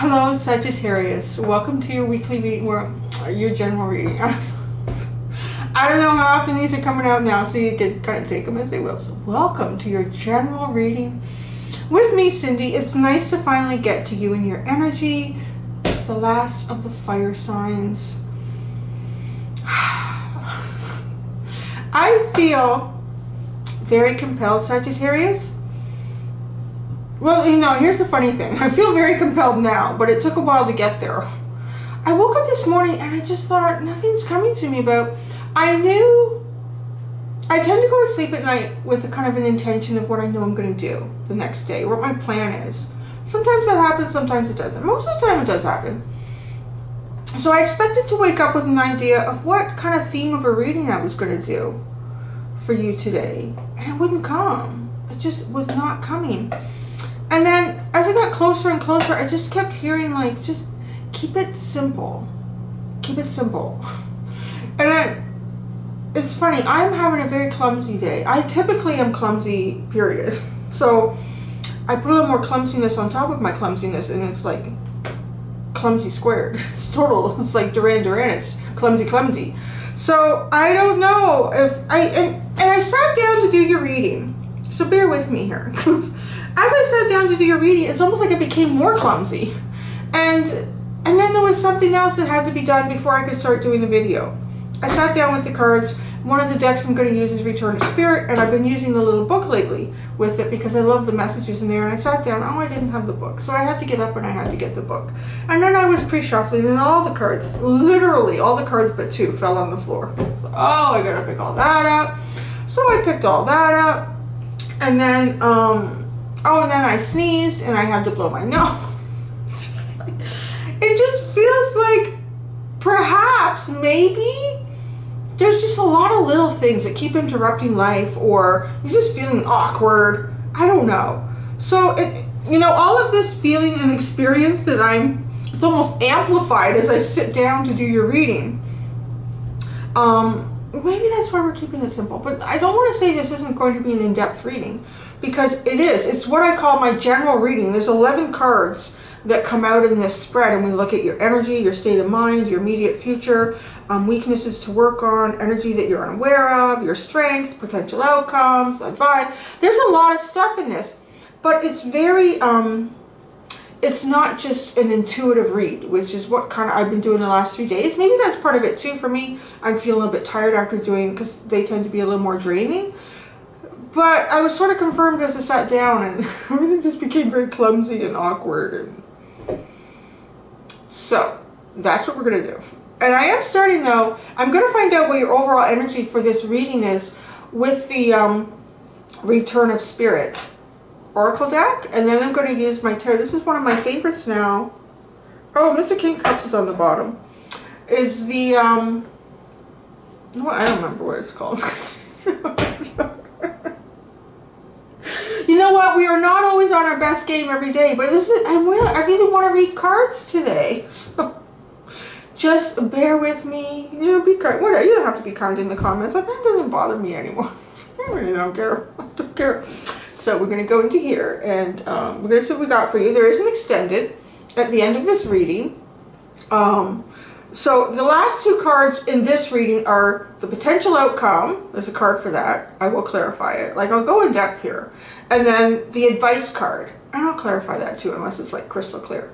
Hello, Sagittarius. Welcome to your weekly reading, your general reading. I don't know how often these are coming out now, so you can kind of take them as they will. So, welcome to your general reading with me, Cindy. It's nice to finally get to you and your energy, the last of the fire signs. I feel very compelled, Sagittarius. Well, you know, here's the funny thing. I feel very compelled now, but it took a while to get there. I woke up this morning and I just thought, nothing's coming to me about... I knew... I tend to go to sleep at night with a kind of an intention of what I know I'm going to do the next day, what my plan is. Sometimes that happens, sometimes it doesn't. Most of the time it does happen. So I expected to wake up with an idea of what kind of theme of a reading I was going to do for you today. And it wouldn't come. It just was not coming. And then as I got closer and closer, I just kept hearing like, just keep it simple. Keep it simple. And I, it's funny, I'm having a very clumsy day. I typically am clumsy, period. So I put a little more clumsiness on top of my clumsiness and it's like clumsy squared. It's total, it's like Duran Duran, it's clumsy clumsy. So I don't know if I, and, and I sat down to do your reading. So bear with me here. As I sat down to do your reading, it's almost like it became more clumsy. And and then there was something else that had to be done before I could start doing the video. I sat down with the cards. One of the decks I'm going to use is Return of Spirit, and I've been using the little book lately with it because I love the messages in there. And I sat down, oh, I didn't have the book. So I had to get up and I had to get the book. And then I was pre-shuffling, and all the cards, literally all the cards but two, fell on the floor. So, oh, I got to pick all that up. So I picked all that up. And then, um, Oh, and then I sneezed and I had to blow my nose. it just feels like perhaps, maybe, there's just a lot of little things that keep interrupting life or you're just feeling awkward. I don't know. So, it, you know, all of this feeling and experience that I'm, it's almost amplified as I sit down to do your reading. Um, maybe that's why we're keeping it simple. But I don't want to say this isn't going to be an in-depth reading because it is. It's what I call my general reading. There's 11 cards that come out in this spread and we look at your energy, your state of mind, your immediate future, um, weaknesses to work on, energy that you're unaware of, your strength, potential outcomes, advice. There's a lot of stuff in this, but it's very, um, it's not just an intuitive read, which is what kind of I've been doing the last few days. Maybe that's part of it too for me. I'm feeling a bit tired after doing, because they tend to be a little more draining. But I was sort of confirmed as I sat down and everything just became very clumsy and awkward. And So that's what we're going to do. And I am starting though, I'm going to find out what your overall energy for this reading is with the um, Return of Spirit Oracle deck. And then I'm going to use my tarot. This is one of my favorites now. Oh, Mr. King Cups is on the bottom. Is the, um, well, I don't remember what it's called. Know what? We are not always on our best game every day, but this is, I, will, I really want to read cards today. So just bear with me. You know, be kind. Whatever. You don't have to be kind in the comments. It doesn't bother me anymore. I really don't care. I don't care. So we're going to go into here and um, we're going to see what we got for you. There is an extended at the end of this reading. Um, so the last two cards in this reading are the potential outcome. There's a card for that. I will clarify it. Like I'll go in depth here. And then the advice card. And I'll clarify that too unless it's like crystal clear.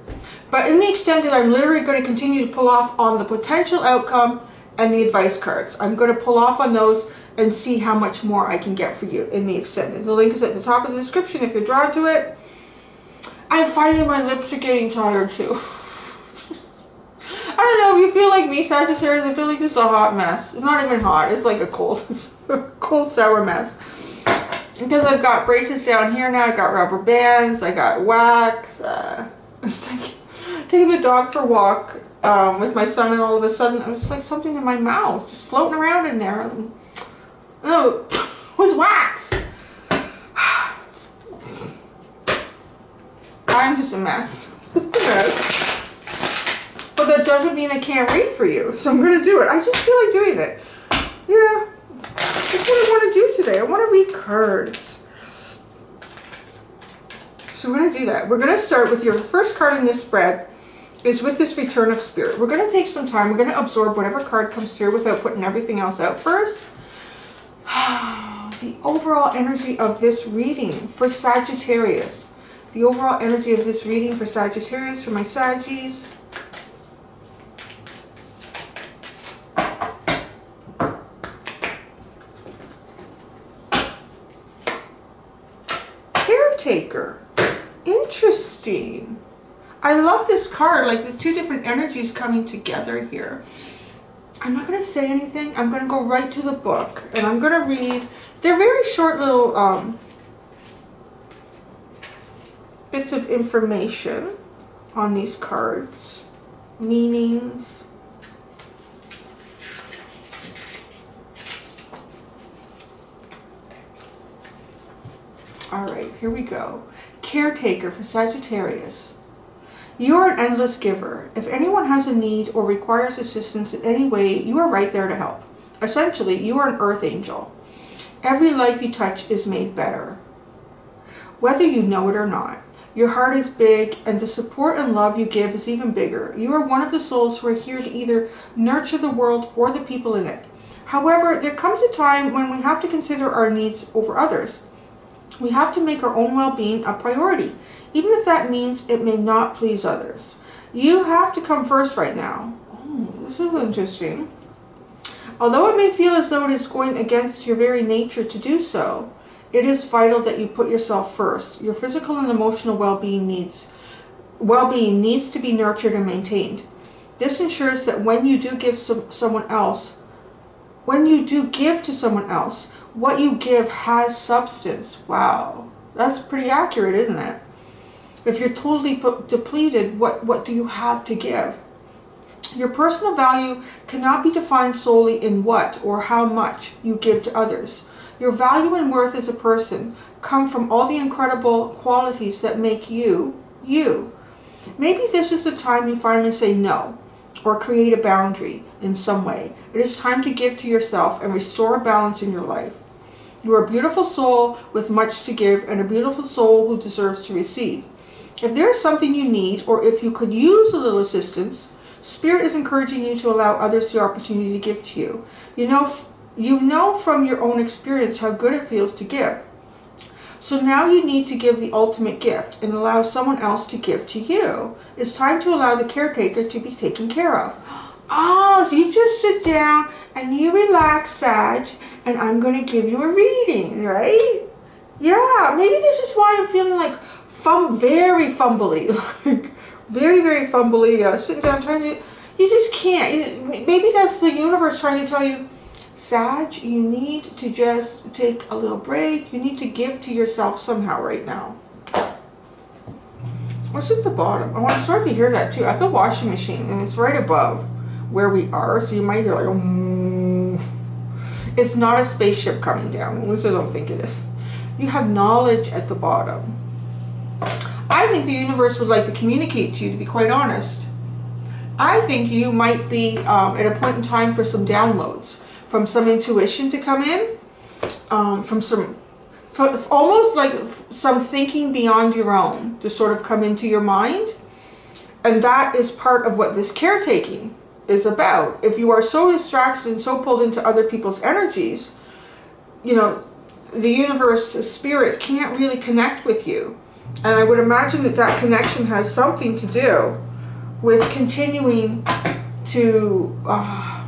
But in the extended, I'm literally going to continue to pull off on the potential outcome and the advice cards. I'm going to pull off on those and see how much more I can get for you in the extended. The link is at the top of the description if you're drawn to it. I'm finding my lips are getting tired too. I don't know, if you feel like me, Sagittarius, I feel like just a hot mess. It's not even hot, it's like a cold, cold sour mess. Because I've got braces down here now, I got rubber bands, I got wax, uh, taking the dog for a walk um, with my son and all of a sudden it was like something in my mouth, just floating around in there. oh, it was wax. I'm just a mess. But that doesn't mean I can't read for you. So I'm going to do it. I just feel like doing it. Yeah. That's what I want to do today. I want to read cards. So we're going to do that. We're going to start with your first card in this spread. is with this return of spirit. We're going to take some time. We're going to absorb whatever card comes through without putting everything else out first. the overall energy of this reading for Sagittarius. The overall energy of this reading for Sagittarius, for my Saggies. Caretaker. Interesting. I love this card. Like there's two different energies coming together here. I'm not going to say anything. I'm going to go right to the book. And I'm going to read. They're very short little um, bits of information on these cards. Meanings. All right, here we go. Caretaker for Sagittarius. You are an endless giver. If anyone has a need or requires assistance in any way, you are right there to help. Essentially, you are an earth angel. Every life you touch is made better. Whether you know it or not, your heart is big and the support and love you give is even bigger. You are one of the souls who are here to either nurture the world or the people in it. However, there comes a time when we have to consider our needs over others. We have to make our own well-being a priority even if that means it may not please others. You have to come first right now. Oh, this is interesting. Although it may feel as though it is going against your very nature to do so, it is vital that you put yourself first. Your physical and emotional well-being needs well-being needs to be nurtured and maintained. This ensures that when you do give some, someone else, when you do give to someone else, what you give has substance. Wow. That's pretty accurate, isn't it? If you're totally depleted, what, what do you have to give? Your personal value cannot be defined solely in what or how much you give to others. Your value and worth as a person come from all the incredible qualities that make you, you. Maybe this is the time you finally say no or create a boundary in some way. It is time to give to yourself and restore balance in your life. You are a beautiful soul with much to give and a beautiful soul who deserves to receive. If there is something you need, or if you could use a little assistance, Spirit is encouraging you to allow others the opportunity to give to you. You know, you know from your own experience how good it feels to give. So now you need to give the ultimate gift and allow someone else to give to you. It's time to allow the caretaker to be taken care of. Oh, so you just sit down and you relax, Sag, and I'm going to give you a reading, right? Yeah, maybe this is why I'm feeling like fum very fumbly, like very, very fumbly, uh, sitting down trying to, you just can't. Maybe that's the universe trying to tell you, Sag, you need to just take a little break. You need to give to yourself somehow right now. What's at the bottom? Oh, I'm sorry if you hear that too. I have the washing machine and it's right above where we are. So you might hear like, mm. it's not a spaceship coming down. At least I don't think it is. You have knowledge at the bottom. I think the universe would like to communicate to you, to be quite honest. I think you might be um, at a point in time for some downloads, from some intuition to come in, um, from some, for, almost like some thinking beyond your own to sort of come into your mind. And that is part of what this caretaking is about. If you are so distracted and so pulled into other people's energies, you know, the universe, spirit can't really connect with you. And I would imagine that that connection has something to do with continuing to uh,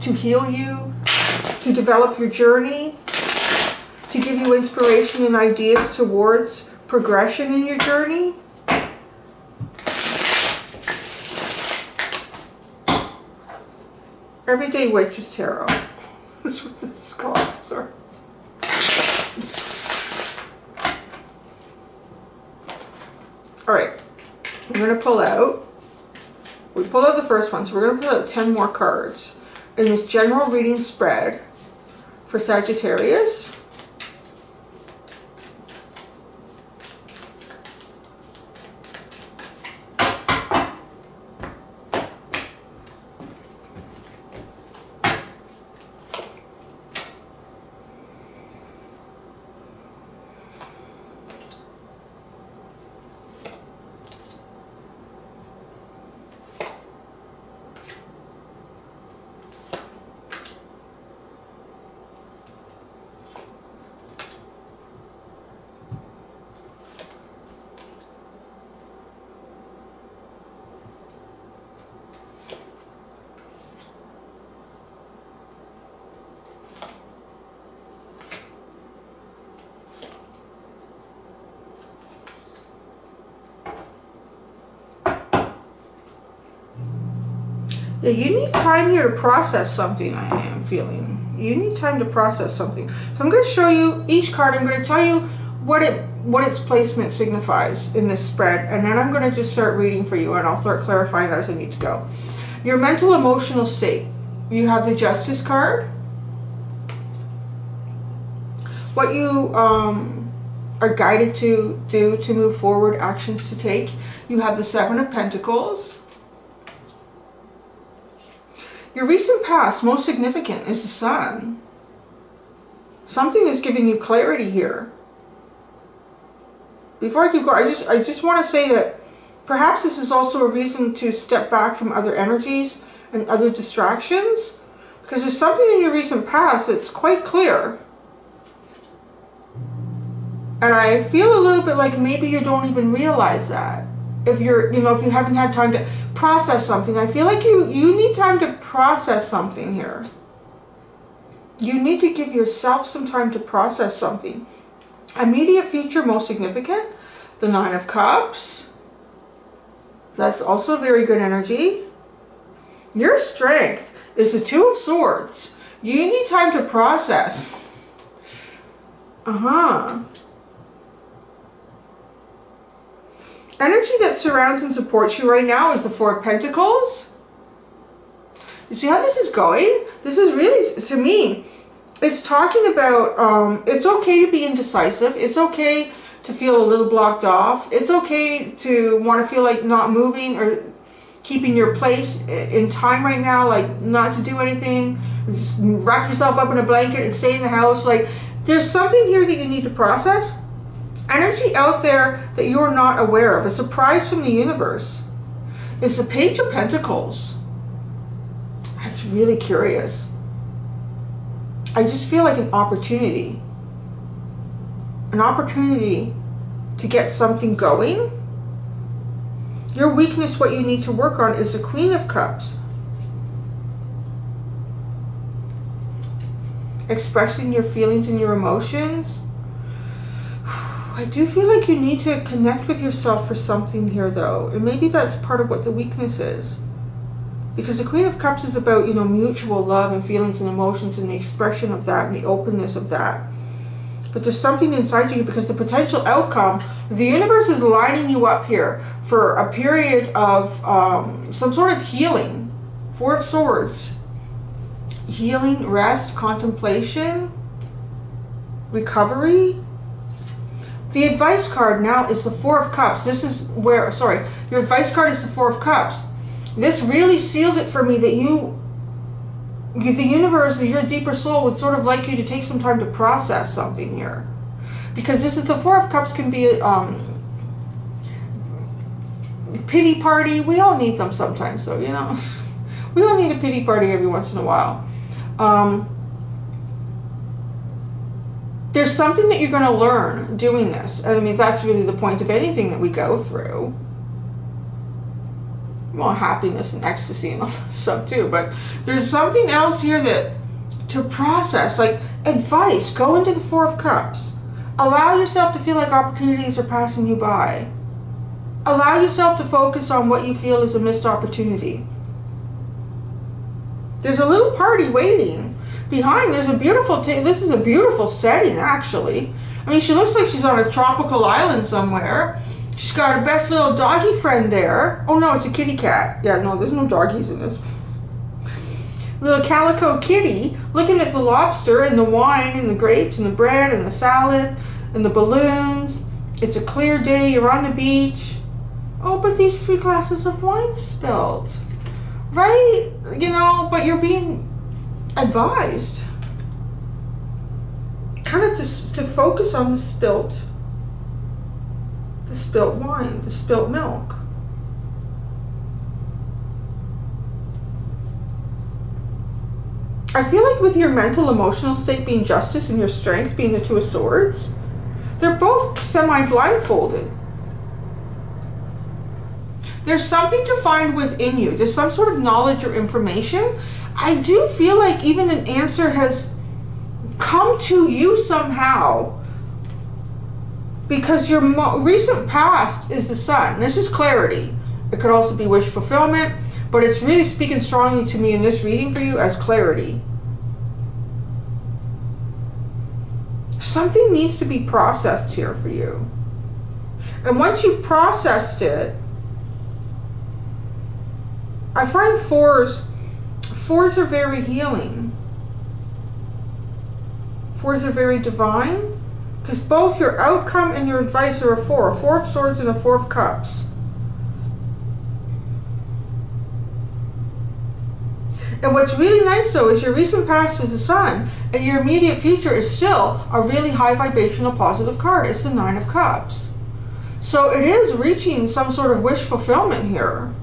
to heal you, to develop your journey, to give you inspiration and ideas towards progression in your journey. Everyday Witches Tarot. That's what this is called. Sorry. All right, we're gonna pull out, we pulled out the first one, so we're gonna pull out 10 more cards in this general reading spread for Sagittarius. Yeah, you need time here to process something, I am feeling. You need time to process something. So I'm going to show you each card. I'm going to tell you what it what its placement signifies in this spread. And then I'm going to just start reading for you and I'll start clarifying as I need to go. Your mental emotional state. You have the Justice card. What you um, are guided to do to move forward, actions to take. You have the Seven of Pentacles. Your recent past, most significant, is the Sun. Something is giving you clarity here. Before I keep going, I just, I just want to say that perhaps this is also a reason to step back from other energies and other distractions. Because there's something in your recent past that's quite clear. And I feel a little bit like maybe you don't even realize that if you're, you know, if you haven't had time to process something, I feel like you, you need time to process something here. You need to give yourself some time to process something. Immediate future, most significant, the Nine of Cups. That's also very good energy. Your strength is the Two of Swords. You need time to process. Uh-huh. Energy that surrounds and supports you right now is the Four of Pentacles. You see how this is going? This is really, to me, it's talking about um, it's okay to be indecisive. It's okay to feel a little blocked off. It's okay to want to feel like not moving or keeping your place in time right now, like not to do anything. Just wrap yourself up in a blanket and stay in the house. Like there's something here that you need to process energy out there that you are not aware of, a surprise from the universe, is the Page of Pentacles. That's really curious. I just feel like an opportunity. An opportunity to get something going. Your weakness, what you need to work on, is the Queen of Cups. Expressing your feelings and your emotions I do feel like you need to connect with yourself for something here, though. And maybe that's part of what the weakness is. Because the Queen of Cups is about, you know, mutual love and feelings and emotions and the expression of that and the openness of that. But there's something inside you because the potential outcome, the universe is lining you up here for a period of um, some sort of healing. Four of Swords. Healing, rest, contemplation, recovery the advice card now is the Four of Cups. This is where, sorry, your advice card is the Four of Cups. This really sealed it for me that you, you the universe, your deeper soul would sort of like you to take some time to process something here. Because this is the Four of Cups can be um, pity party. We all need them sometimes, though, you know. we all need a pity party every once in a while. Um, there's something that you're going to learn doing this. I mean, that's really the point of anything that we go through. Well, happiness and ecstasy and all that stuff too. But there's something else here that to process, like advice, go into the Four of Cups. Allow yourself to feel like opportunities are passing you by. Allow yourself to focus on what you feel is a missed opportunity. There's a little party waiting behind there's a beautiful this is a beautiful setting actually. I mean she looks like she's on a tropical island somewhere. She's got her best little doggy friend there. Oh no it's a kitty cat. Yeah no there's no doggies in this. Little calico kitty looking at the lobster and the wine and the grapes and the bread and the salad and the balloons. It's a clear day you're on the beach. Oh but these three glasses of wine spilled. Right? You know but you're being advised kind of just to focus on the spilt the spilt wine, the spilt milk. I feel like with your mental emotional state being justice and your strength being the two of swords, they're both semi-blindfolded. There's something to find within you. There's some sort of knowledge or information I do feel like even an answer has come to you somehow because your recent past is the sun. This is clarity. It could also be wish fulfillment, but it's really speaking strongly to me in this reading for you as clarity. Something needs to be processed here for you. And once you've processed it, I find fours, fours are very healing. Fours are very divine because both your outcome and your advice are a four, a four of swords and a four of cups. And what's really nice though is your recent past is the sun and your immediate future is still a really high vibrational positive card. It's the nine of cups. So it is reaching some sort of wish fulfillment here.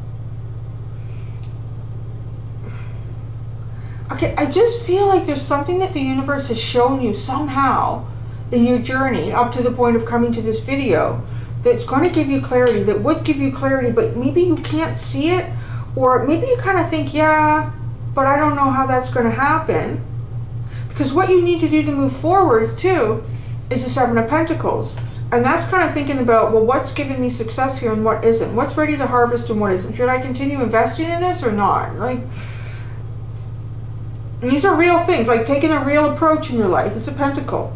Okay, I just feel like there's something that the universe has shown you somehow in your journey up to the point of coming to this video that's going to give you clarity, that would give you clarity, but maybe you can't see it, or maybe you kind of think, yeah, but I don't know how that's going to happen. Because what you need to do to move forward, too, is the Seven of Pentacles. And that's kind of thinking about, well, what's giving me success here and what isn't? What's ready to harvest and what isn't? Should I continue investing in this or not? Like, these are real things, like taking a real approach in your life. It's a pentacle.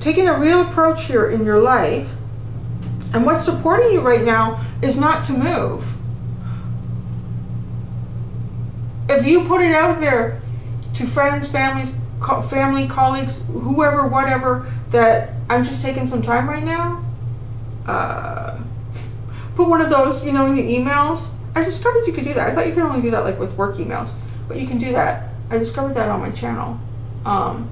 Taking a real approach here in your life. And what's supporting you right now is not to move. If you put it out there to friends, families, co family, colleagues, whoever, whatever, that I'm just taking some time right now, uh, put one of those, you know, in your emails. I discovered you could do that. I thought you could only do that like with work emails, but you can do that. I discovered that on my channel. Um,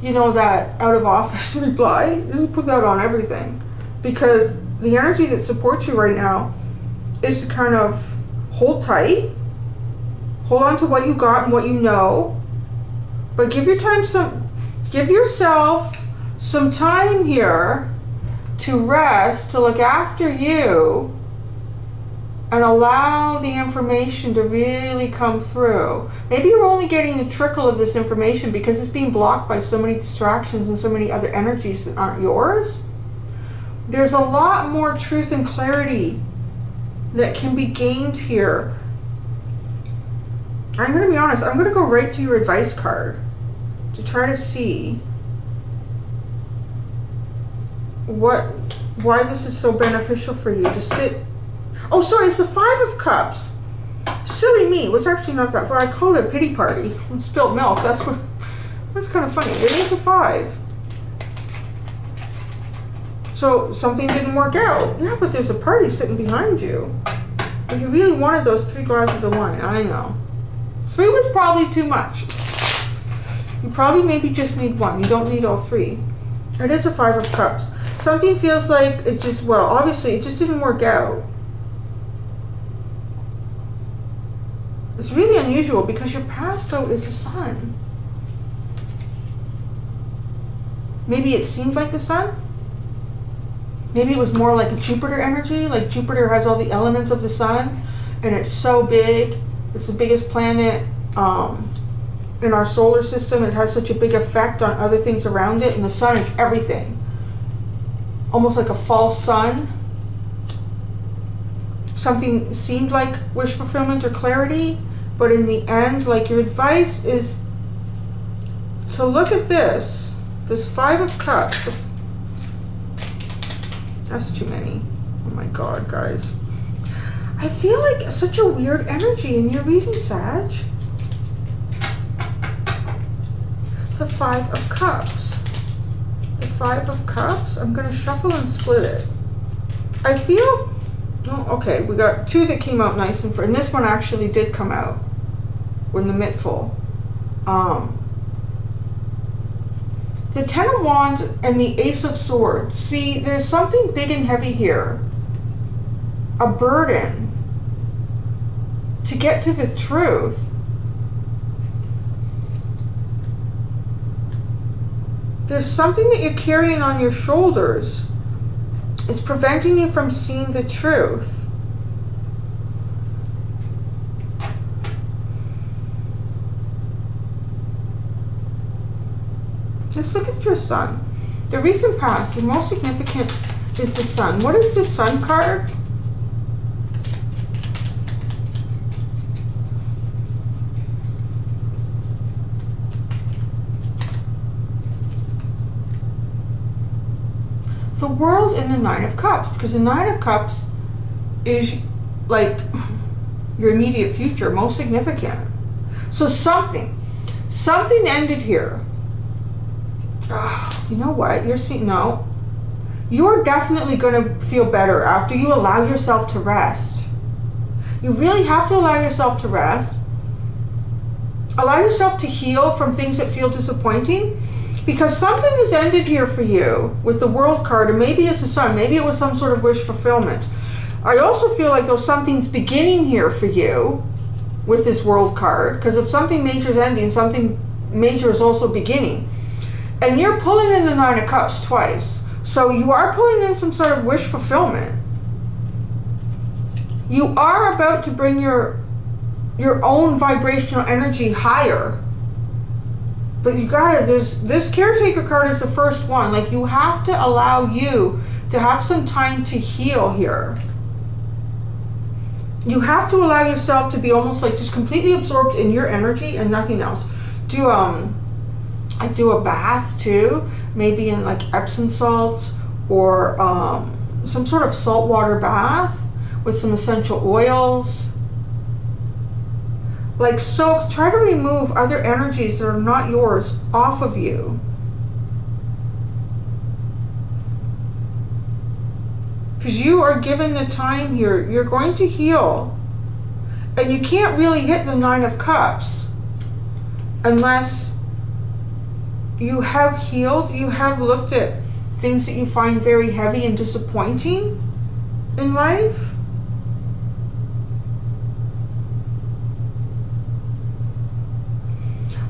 you know, that out of office reply, just put that on everything. Because the energy that supports you right now is to kind of hold tight, hold on to what you got and what you know, but give your time some, give yourself some time here to rest, to look after you, and allow the information to really come through. Maybe you're only getting a trickle of this information because it's being blocked by so many distractions and so many other energies that aren't yours. There's a lot more truth and clarity that can be gained here. I'm going to be honest, I'm going to go right to your advice card to try to see what why this is so beneficial for you to sit Oh, sorry, it's the Five of Cups. Silly me. It was actually not that far. I called it a pity party. Spilt milk. That's what. That's kind of funny. It is a five. So something didn't work out. Yeah, but there's a party sitting behind you. But you really wanted those three glasses of wine. I know. Three was probably too much. You probably maybe just need one. You don't need all three. It is a five of cups. Something feels like it's just, well, obviously it just didn't work out. It's really unusual because your past though is the sun. Maybe it seemed like the sun. Maybe it was more like a Jupiter energy, like Jupiter has all the elements of the sun and it's so big. It's the biggest planet um, in our solar system. It has such a big effect on other things around it and the sun is everything. Almost like a false sun something seemed like wish fulfillment or clarity, but in the end, like your advice is to look at this, this Five of Cups. That's too many. Oh my God, guys. I feel like such a weird energy in your reading, Sag. The Five of Cups. The Five of Cups. I'm going to shuffle and split it. I feel Oh, okay, we got two that came out nice and for, and this one actually did come out when the mitt full. Um, the Ten of Wands and the Ace of Swords. See, there's something big and heavy here. A burden to get to the truth. There's something that you're carrying on your shoulders it's preventing you from seeing the truth. look at your sun. The recent past, the most significant is the sun. What is the sun card? The world in the nine of cups, because the nine of cups is like your immediate future, most significant. So something, something ended here. You know what? You're seeing, no. You're definitely going to feel better after you allow yourself to rest. You really have to allow yourself to rest. Allow yourself to heal from things that feel disappointing because something has ended here for you with the world card and maybe it's the sun maybe it was some sort of wish fulfillment i also feel like there's something's beginning here for you with this world card because if something major is ending something major is also beginning and you're pulling in the nine of cups twice so you are pulling in some sort of wish fulfillment you are about to bring your your own vibrational energy higher but you gotta, there's, this caretaker card is the first one. Like you have to allow you to have some time to heal here. You have to allow yourself to be almost like just completely absorbed in your energy and nothing else. Do, um, I do a bath too, maybe in like Epsom salts or um, some sort of saltwater bath with some essential oils like soak, try to remove other energies that are not yours off of you. Because you are given the time here. You're going to heal. And you can't really hit the Nine of Cups unless you have healed, you have looked at things that you find very heavy and disappointing in life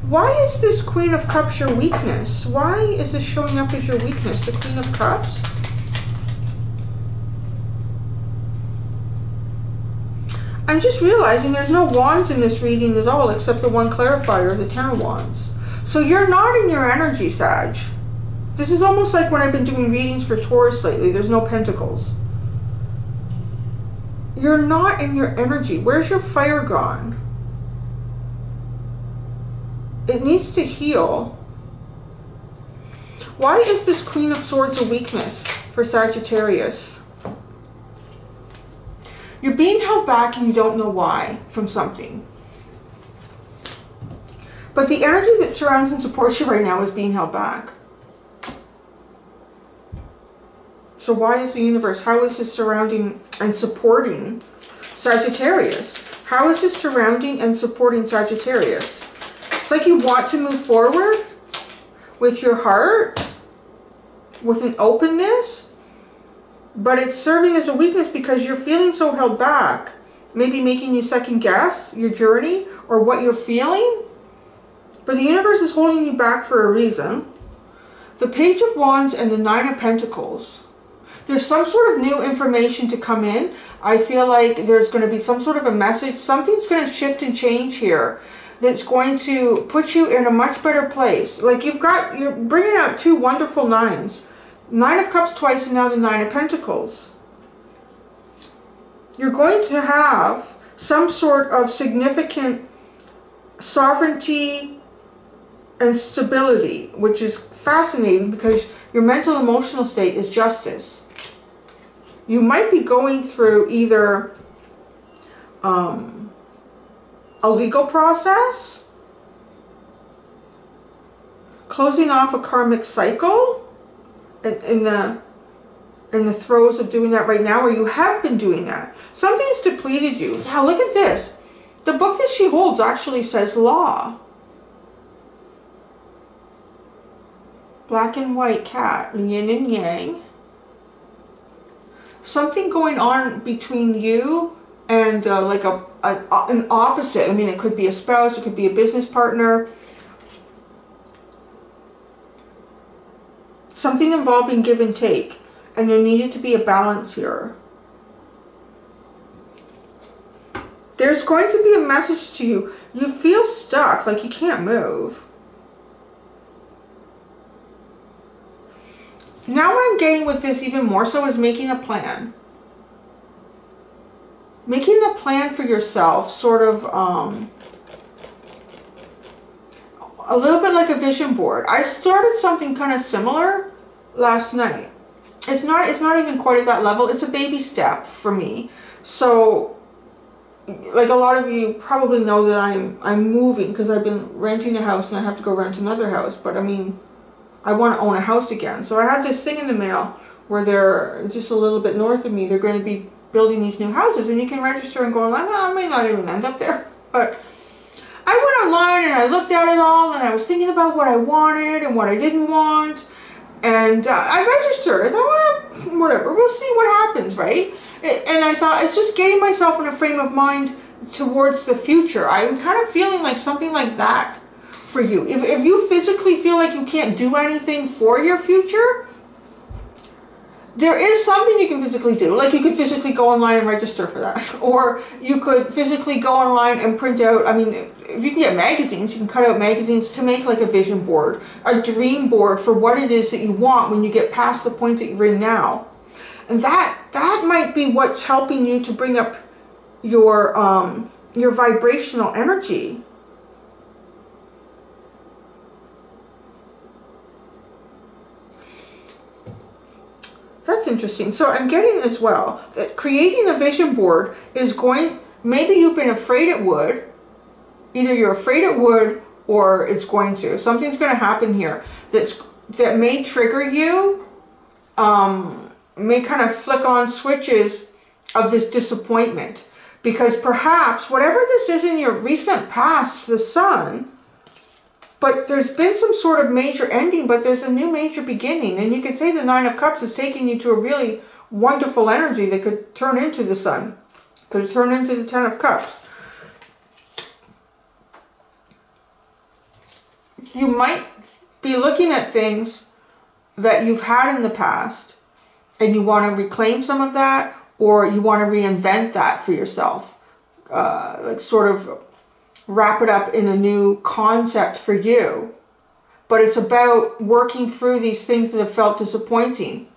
Why is this Queen of Cups your weakness? Why is this showing up as your weakness, the Queen of Cups? I'm just realizing there's no wands in this reading at all except the one clarifier, the Ten of Wands. So you're not in your energy, Sag. This is almost like when I've been doing readings for Taurus lately. There's no pentacles. You're not in your energy. Where's your fire gone? it needs to heal. Why is this Queen of Swords a weakness for Sagittarius? You're being held back and you don't know why from something. But the energy that surrounds and supports you right now is being held back. So why is the universe, how is this surrounding and supporting Sagittarius? How is this surrounding and supporting Sagittarius? It's like you want to move forward with your heart, with an openness, but it's serving as a weakness because you're feeling so held back. Maybe making you second guess your journey or what you're feeling. But the universe is holding you back for a reason. The Page of Wands and the Nine of Pentacles. There's some sort of new information to come in. I feel like there's going to be some sort of a message. Something's going to shift and change here that's going to put you in a much better place. Like you've got, you're bringing out two wonderful nines. Nine of Cups twice and now the Nine of Pentacles. You're going to have some sort of significant sovereignty and stability, which is fascinating because your mental emotional state is justice. You might be going through either um, a legal process, closing off a karmic cycle in, in the in the throes of doing that right now, or you have been doing that. Something's depleted you. Yeah, look at this. The book that she holds actually says law. Black and white cat, yin and yang. Something going on between you and uh, like a, a, an opposite. I mean, it could be a spouse, it could be a business partner. Something involving give and take. And there needed to be a balance here. There's going to be a message to you. You feel stuck, like you can't move. Now what I'm getting with this even more so is making a plan making the plan for yourself sort of um, a little bit like a vision board. I started something kind of similar last night. it's not it's not even quite at that level. It's a baby step for me. So like a lot of you probably know that I'm I'm moving because I've been renting a house and I have to go rent another house. But I mean, I want to own a house again. So I had this thing in the mail where they're just a little bit north of me. They're going to be building these new houses, and you can register and go online. I may not even end up there, but I went online and I looked at it all, and I was thinking about what I wanted and what I didn't want. And uh, I registered. I thought, well, whatever, we'll see what happens, right? And I thought, it's just getting myself in a frame of mind towards the future. I'm kind of feeling like something like that for you. If, if you physically feel like you can't do anything for your future, there is something you can physically do. Like you could physically go online and register for that. Or you could physically go online and print out, I mean, if you can get magazines, you can cut out magazines to make like a vision board, a dream board for what it is that you want when you get past the point that you're in now. And that, that might be what's helping you to bring up your, um, your vibrational energy. That's interesting. So I'm getting as well that creating a vision board is going, maybe you've been afraid it would. Either you're afraid it would or it's going to. Something's going to happen here that's that may trigger you, um, may kind of flick on switches of this disappointment. Because perhaps whatever this is in your recent past, the sun, but there's been some sort of major ending, but there's a new major beginning. And you could say the Nine of Cups is taking you to a really wonderful energy that could turn into the Sun. Could turn into the Ten of Cups. You might be looking at things that you've had in the past and you want to reclaim some of that or you want to reinvent that for yourself. Uh, like sort of wrap it up in a new concept for you. But it's about working through these things that have felt disappointing.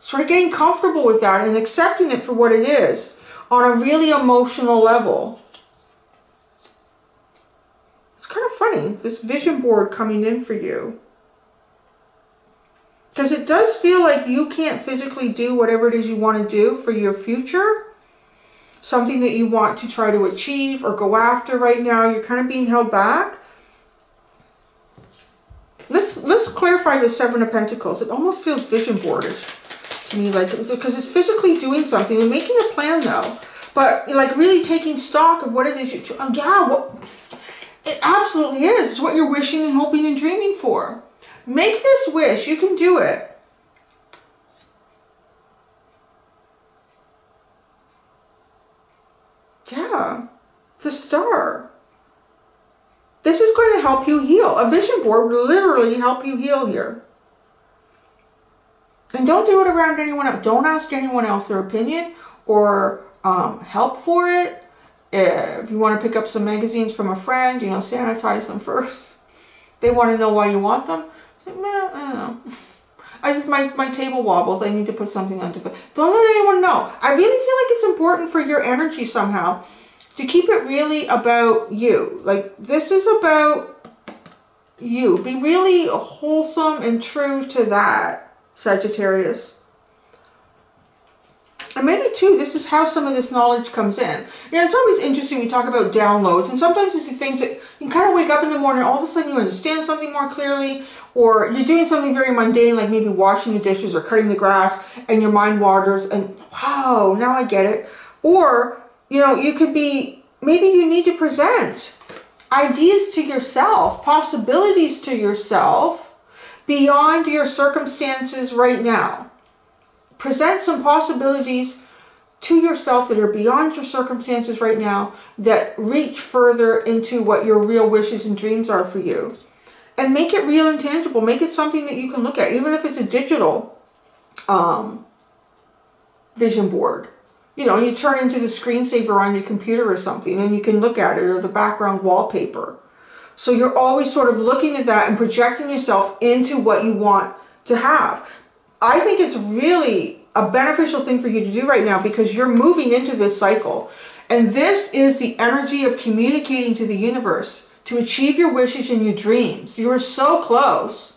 Sort of getting comfortable with that and accepting it for what it is on a really emotional level. It's kind of funny, this vision board coming in for you. Because it does feel like you can't physically do whatever it is you want to do for your future something that you want to try to achieve or go after right now, you're kind of being held back. Let's let's clarify the Seven of Pentacles. It almost feels vision boardish to me, like because it's physically doing something and making a plan though, but like really taking stock of what it is you. Oh yeah, what it absolutely is. It's what you're wishing and hoping and dreaming for. Make this wish. You can do it. Yeah, the star. This is going to help you A vision board will literally help you heal here. And don't do it around anyone else. Don't ask anyone else their opinion or um, help for it. If you want to pick up some magazines from a friend, you know, sanitize them first. They want to know why you want them. Say, I don't know. I just, my, my table wobbles. I need to put something under the, don't let anyone know. I really feel like it's important for your energy somehow to keep it really about you. Like this is about you. Be really wholesome and true to that, Sagittarius. And maybe too, this is how some of this knowledge comes in. Yeah, it's always interesting we talk about downloads, and sometimes it's things that you kind of wake up in the morning, all of a sudden you understand something more clearly, or you're doing something very mundane, like maybe washing the dishes or cutting the grass, and your mind wanders, and wow, now I get it. Or, you know, you could be, maybe you need to present ideas to yourself, possibilities to yourself, beyond your circumstances right now present some possibilities to yourself that are beyond your circumstances right now that reach further into what your real wishes and dreams are for you. And make it real and tangible. Make it something that you can look at, even if it's a digital um, vision board. You know, you turn into the screensaver on your computer or something and you can look at it or the background wallpaper. So you're always sort of looking at that and projecting yourself into what you want to have. I think it's really a beneficial thing for you to do right now because you're moving into this cycle. And this is the energy of communicating to the universe to achieve your wishes and your dreams. You are so close.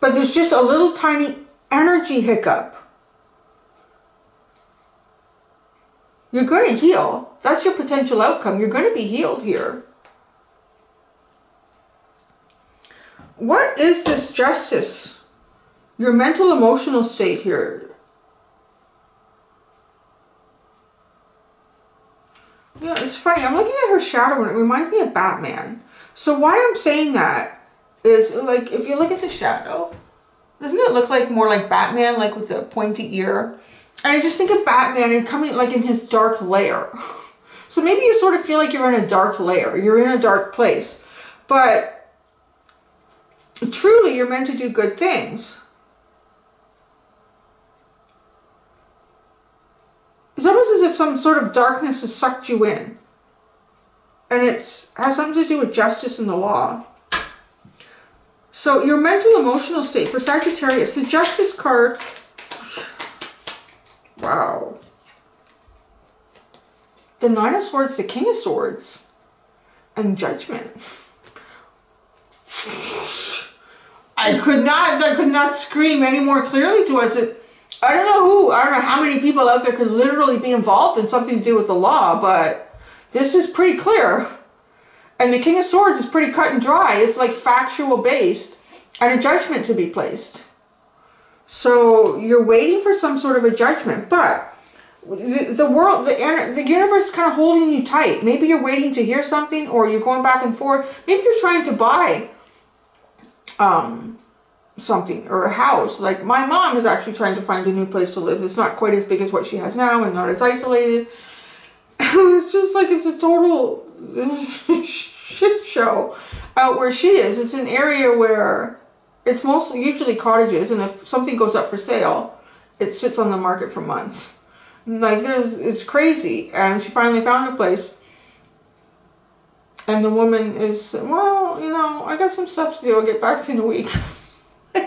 But there's just a little tiny energy hiccup. You're going to heal. That's your potential outcome. You're going to be healed here. What is this justice? Your mental emotional state here. Yeah, it's funny. I'm looking at her shadow and it reminds me of Batman. So why I'm saying that is like if you look at the shadow, doesn't it look like more like Batman, like with a pointy ear? And I just think of Batman and coming like in his dark lair. So maybe you sort of feel like you're in a dark lair. You're in a dark place. But truly you're meant to do good things. It's almost as if some sort of darkness has sucked you in. And it's has something to do with justice and the law. So your mental emotional state for Sagittarius, the justice card. Wow. The Nine of Swords, the King of Swords, and Judgment. I could not, I could not scream any more clearly to us that I don't know who, I don't know how many people out there could literally be involved in something to do with the law, but this is pretty clear. And the King of Swords is pretty cut and dry. It's like factual based and a judgment to be placed. So you're waiting for some sort of a judgment, but the, the world, the, the universe is kind of holding you tight. Maybe you're waiting to hear something or you're going back and forth. Maybe you're trying to buy um, something or a house. Like my mom is actually trying to find a new place to live. It's not quite as big as what she has now and not as isolated. it's just like it's a total shit show out where she is. It's an area where it's mostly usually cottages and if something goes up for sale, it sits on the market for months. Like there's it's crazy and she finally found a place and the woman is well, you know, I got some stuff to do. I'll get back to you in a week. you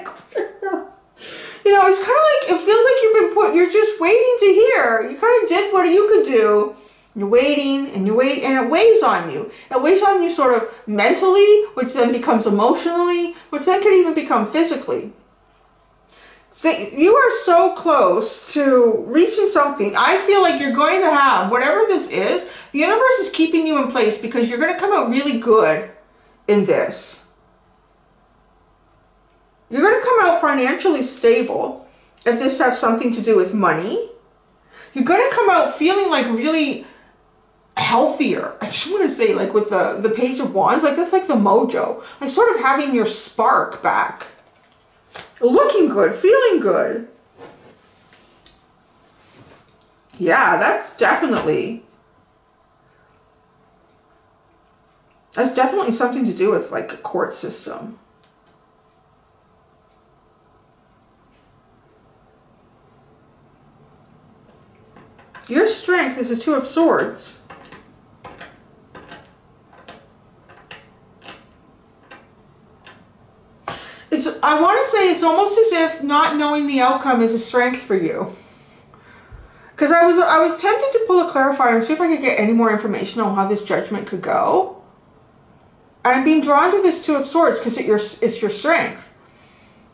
know, it's kind of like it feels like you've been put. You're just waiting to hear. You kind of did what you could do. You're waiting and you wait, and it weighs on you. It weighs on you sort of mentally, which then becomes emotionally, which then can even become physically. So you are so close to reaching something. I feel like you're going to have, whatever this is, the universe is keeping you in place because you're going to come out really good in this. You're going to come out financially stable if this has something to do with money. You're going to come out feeling like really healthier. I just want to say like with the, the page of wands, like that's like the mojo. Like sort of having your spark back. Looking good, feeling good. Yeah, that's definitely that's definitely something to do with like a court system. Your strength is a two of swords. It's, I want to say it's almost as if not knowing the outcome is a strength for you. Because I was, I was tempted to pull a clarifier and see if I could get any more information on how this judgment could go. And I'm being drawn to this Two of Swords because it your, it's your strength.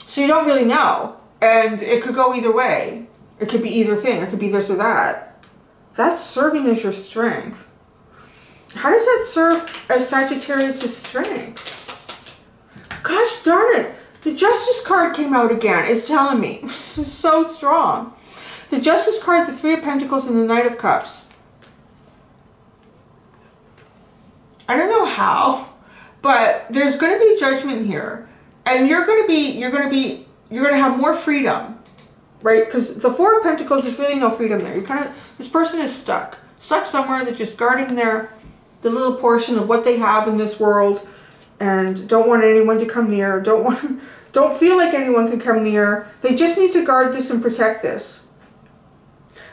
So you don't really know. And it could go either way. It could be either thing. It could be this or that. That's serving as your strength. How does that serve as Sagittarius' strength? Gosh darn it. The Justice card came out again. It's telling me. This is so strong. The Justice card, the Three of Pentacles, and the Knight of Cups. I don't know how, but there's going to be judgment here. And you're going to be, you're going to be, you're going to have more freedom, right? Because the Four of Pentacles is really no freedom there. You kind of, this person is stuck. Stuck somewhere. They're just guarding their, the little portion of what they have in this world and don't want anyone to come near. Don't want, don't feel like anyone can come near. They just need to guard this and protect this.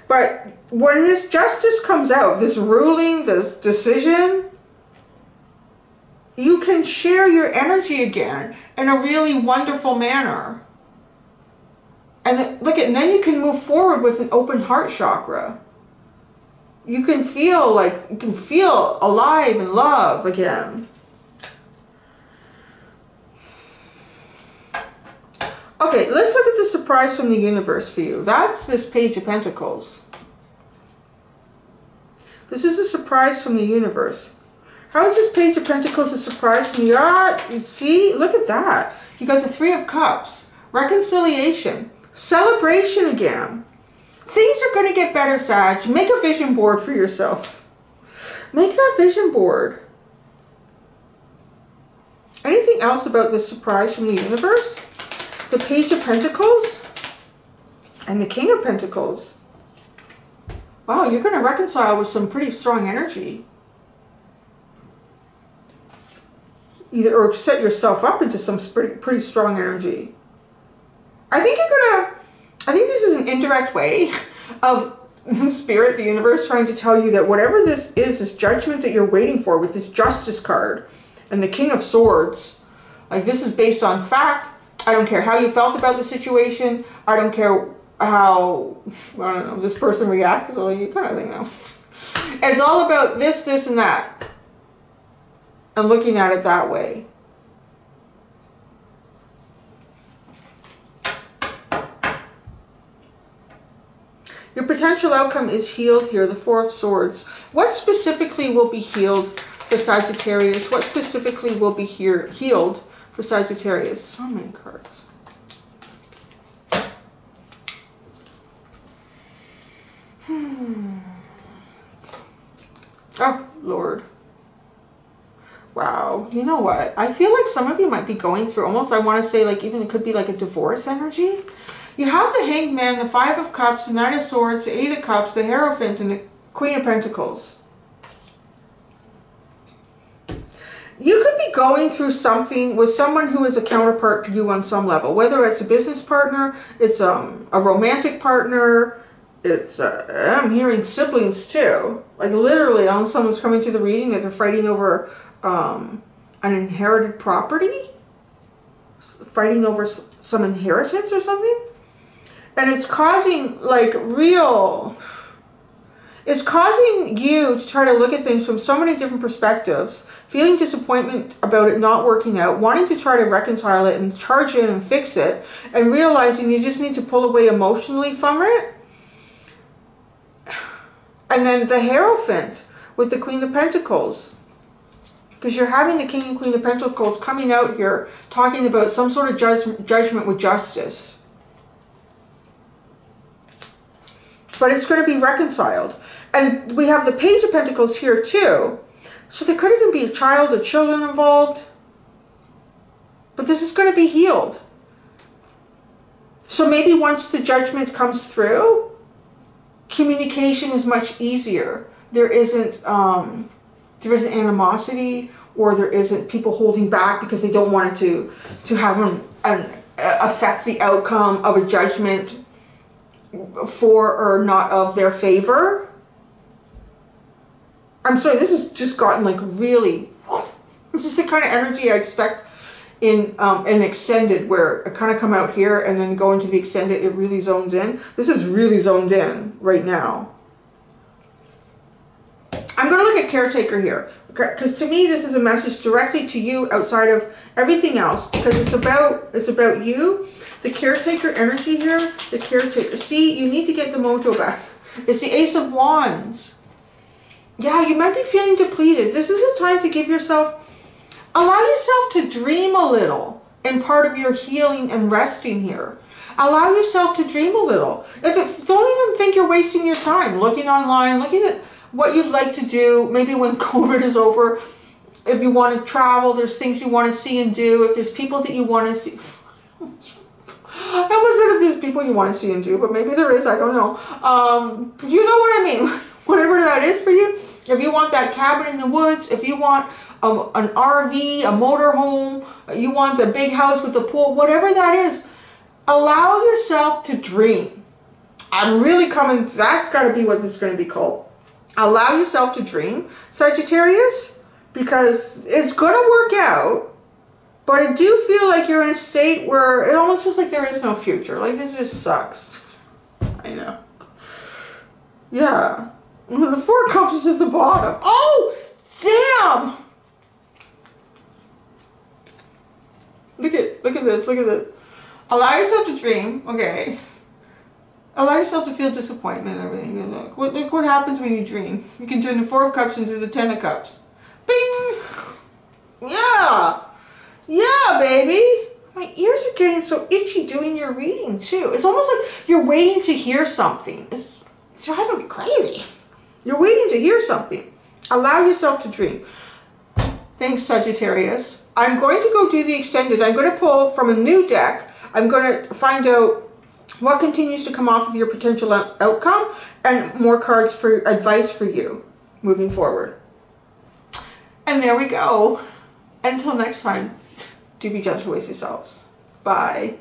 But when this justice comes out, this ruling, this decision, you can share your energy again in a really wonderful manner. And look at, and then you can move forward with an open heart chakra. You can feel like, you can feel alive and love again. Okay, let's look at the surprise from the universe for you. That's this Page of Pentacles. This is a surprise from the universe. How is this Page of Pentacles a surprise from you? Ah, you see? Look at that. You got the Three of Cups. Reconciliation. Celebration again. Things are going to get better, Sag. Make a vision board for yourself. Make that vision board. Anything else about this surprise from the universe? The Page of Pentacles and the King of Pentacles. Wow, you're going to reconcile with some pretty strong energy. Either or set yourself up into some pretty, pretty strong energy. I think you're going to, I think this is an indirect way of the spirit, the universe trying to tell you that whatever this is, this judgment that you're waiting for with this justice card and the king of swords, like this is based on fact. I don't care how you felt about the situation. I don't care how, I don't know, this person reacted, or you kind of think no. It's all about this, this, and that. And looking at it that way. Your potential outcome is healed here, the Four of Swords. What specifically will be healed for Sagittarius? What specifically will be here healed for Sagittarius? So many cards. Hmm. Oh, Lord. Wow. You know what? I feel like some of you might be going through almost, I want to say like even it could be like a divorce energy. You have the Hanged Man, the Five of Cups, the Knight of Swords, the Eight of Cups, the Hierophant, and the Queen of Pentacles. You could be going through something with someone who is a counterpart to you on some level, whether it's a business partner, it's um, a romantic partner, it's, uh, I'm hearing siblings too. Like literally, on someone's coming to the reading that they're fighting over um, an inherited property, fighting over some inheritance or something and it's causing like real it's causing you to try to look at things from so many different perspectives feeling disappointment about it not working out wanting to try to reconcile it and charge in and fix it and realizing you just need to pull away emotionally from it. And then the hierophant with the queen of pentacles. Because you're having the king and queen of pentacles coming out here talking about some sort of judgment with justice but it's going to be reconciled. And we have the Page of Pentacles here too. So there could even be a child or children involved. But this is going to be healed. So maybe once the judgment comes through, communication is much easier. There isn't, um, there isn't animosity or there isn't people holding back because they don't want it to, to have an, an affect the outcome of a judgment for or not of their favor. I'm sorry, this has just gotten like really, this is the kind of energy I expect in um, an extended where I kind of come out here and then go into the extended, it really zones in. This is really zoned in right now. I'm going to look at caretaker here because to me this is a message directly to you outside of everything else. Because it's about it's about you the caretaker energy here the caretaker see you need to get the mojo back. It's the ace of wands. Yeah you might be feeling depleted. This is a time to give yourself allow yourself to dream a little and part of your healing and resting here. Allow yourself to dream a little. If it don't even think you're wasting your time looking online looking at what you'd like to do, maybe when COVID is over, if you want to travel, there's things you want to see and do, if there's people that you want to see. I almost said if there's people you want to see and do, but maybe there is, I don't know. Um, you know what I mean. Whatever that is for you. If you want that cabin in the woods, if you want a, an RV, a motorhome, you want the big house with the pool, whatever that is, allow yourself to dream. I'm really coming, that's got to be what this is going to be called. Allow yourself to dream, Sagittarius, because it's going to work out. But I do feel like you're in a state where it almost feels like there is no future. Like this just sucks. I know. Yeah. The four cups is at the bottom. Oh, damn! Look at look at this. Look at this. Allow yourself to dream, okay? Allow yourself to feel disappointment and everything. And look, what, look what happens when you dream. You can turn the Four of Cups into the Ten of Cups. Bing! Yeah! Yeah, baby! My ears are getting so itchy doing your reading, too. It's almost like you're waiting to hear something. It's driving me crazy. You're waiting to hear something. Allow yourself to dream. Thanks, Sagittarius. I'm going to go do the extended. I'm going to pull from a new deck. I'm going to find out what continues to come off of your potential outcome and more cards for advice for you moving forward. And there we go. Until next time, do be gentle with yourselves. Bye.